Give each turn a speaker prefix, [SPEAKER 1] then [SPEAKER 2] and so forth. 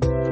[SPEAKER 1] you